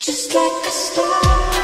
Just like a star.